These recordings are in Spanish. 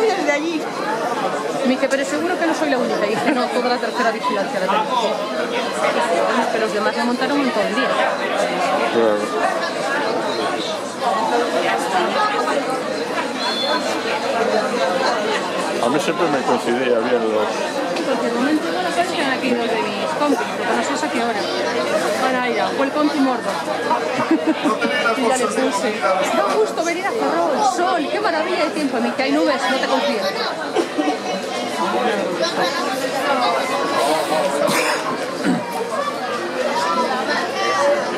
viendo desde allí. Me dice, pero seguro que no soy la única. Y dije, no, toda la tercera vigilancia la tengo. Pero los demás me montaron un montón de días. A mí siempre me coincidía bien los... En cualquier momento no aparecen aquí dos de mis compis, porque no sé a qué hora. Van a ir a Welcome to Mordor. y puse. Da gusto venir a Ferrol, sol, qué maravilla de tiempo. En mi que hay nubes, no te confíes.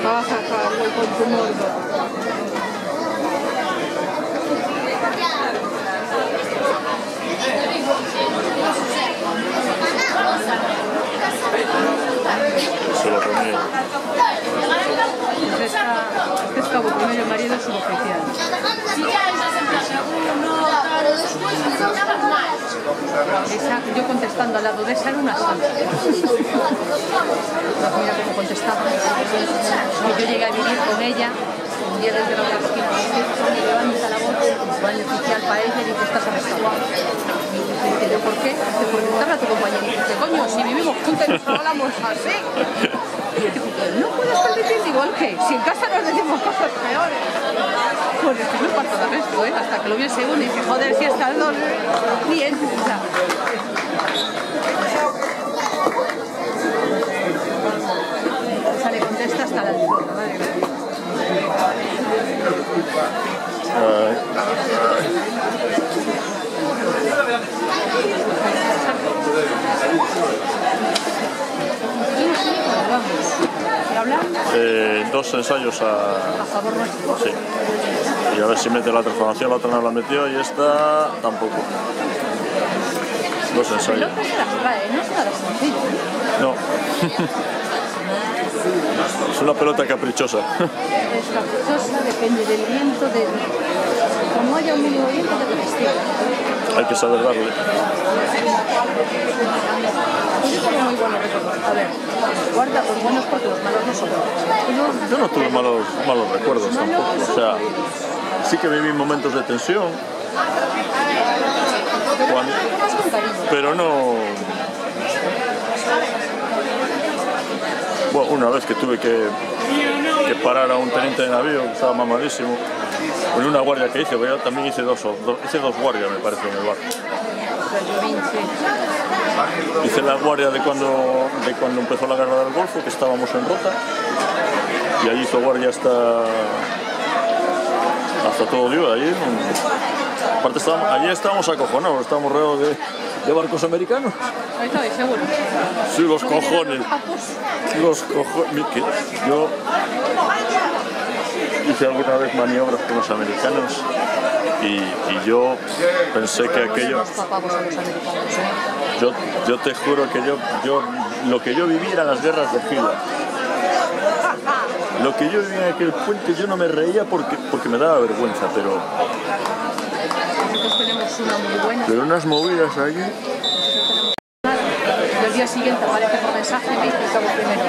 Baja Mordor. Se lo comía. Esta, este es cabo primero marido suboficial. Esa, yo contestando al lado de esa era una santa. Mira cómo contestaba. Yo llegué a vivir con ella un día desde la esquina. Me levanta la voz, va el oficial para ella y dice, estás arrestado. Y dice, ¿yo por qué? Dice, porque habla tu compañero. Y dice, coño, si vivimos juntos y nos hablamos así. No puedes permitir, igual que si en casa nos decimos cosas peores. Pues es que me parto de resto, ¿eh? Hasta que lo vi el segundo y dije, joder, si estas dos, bien. O sea, o sea, le contesta hasta la altura, madre mía. Ay, Y hablando eh, dos ensayos a... a favor nuestro. Sí. Y a ver si mete la transformación, la otra no la metió y esta tampoco. Dos ensayos. juega, ¿eh? No es una pelota caprichosa. Es caprichosa, depende del viento, de... Como haya un mínimo viento, te. Hay que saber darle. Yo tengo muy buenos recuerdos. A ver, guarda los buenos porque los malos no son buenos. Yo, yo no tuve malos, malos recuerdos tampoco. O sea, sí que viví momentos de tensión, cuando- pero no. Bueno, una vez que tuve que, que parar a un teniente de navío que estaba mamadísimo, en una guardia que hice, yo también hice dos, dos- hice dos guardias, me parece, en el barco. Hice la guardia de cuando, de cuando empezó la guerra del Golfo, que estábamos en Rota, y allí hizo guardia hasta, hasta todo Dios. Allí, aparte estábamos, allí estábamos acojonados, estábamos rodeados de, de barcos americanos. Ahí seguro. Sí, los cojones, los cojones. Yo hice alguna vez maniobras con los americanos y, y yo pensé que aquello... Yo, yo te juro que yo, yo, lo que yo viví eran las guerras de fila. Lo que yo viví en aquel puente, yo no me reía porque, porque me daba vergüenza, pero, pero unas movidas allí. Día siguiente aparece por mensaje y me dice cabo primero.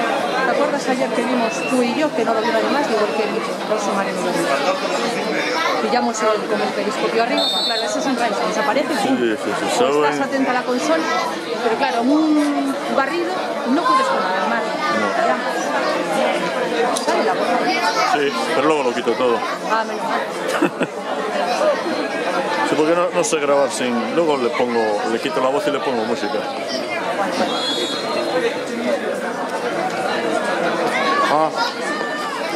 ¿Te acuerdas ayer que vimos tú y yo, que no lo vio nadie más? Digo, que el oso marino lo. Pillamos el, como el periscopio arriba, claro, eso es un rayo, nos aparece. Sí, sí, sí, O estás atenta a la consola, pero claro, en un barrido no puedes poner más. Ya. Sale la. Sí, pero luego lo quito todo. Ah, menos mal. Sí, porque no, no sé grabar sin. Luego le pongo, le quito la voz y le pongo música. Ah,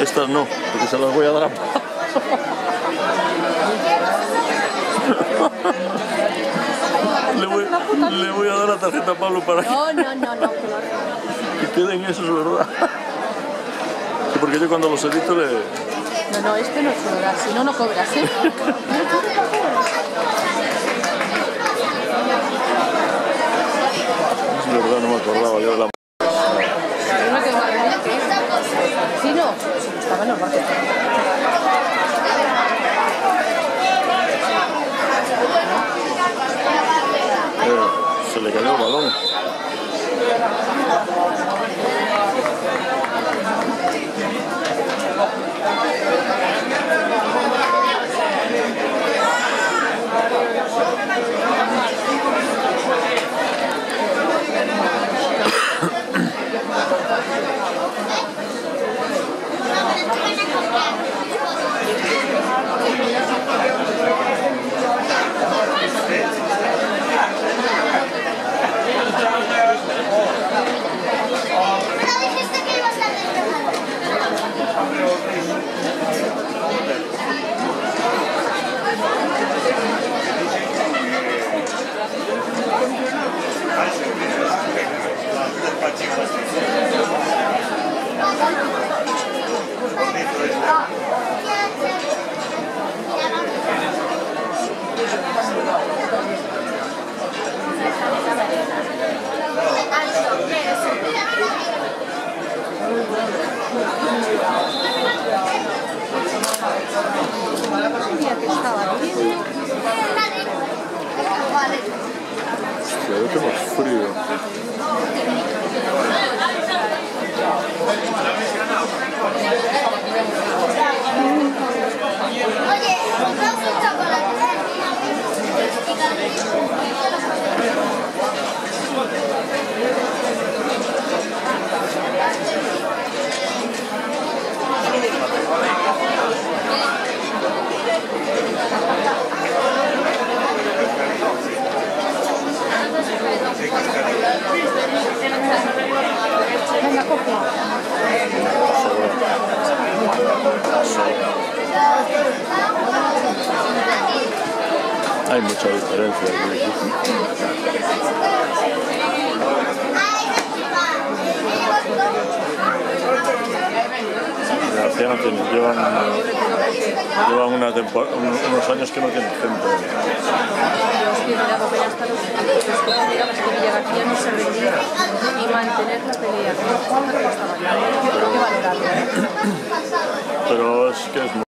estas no, porque se las voy a dar a le, voy, le voy a dar la tarjeta a Pablo para que, No, no, no, no, que queden esos, ¿verdad? Sí, porque yo cuando los edito le. No, no, este no das, si no, no cobras, ¿eh? Es verdad, no me acordaba yo de la. Pero no tengo más remedio que eso. Si no, estaba en los barcos. Eh, se Я это вот фрию. Hay mucha diferencia no tiene, llevan, llevan una unos años que no tienen gente. Y mantener la pelea. Pero es que es muy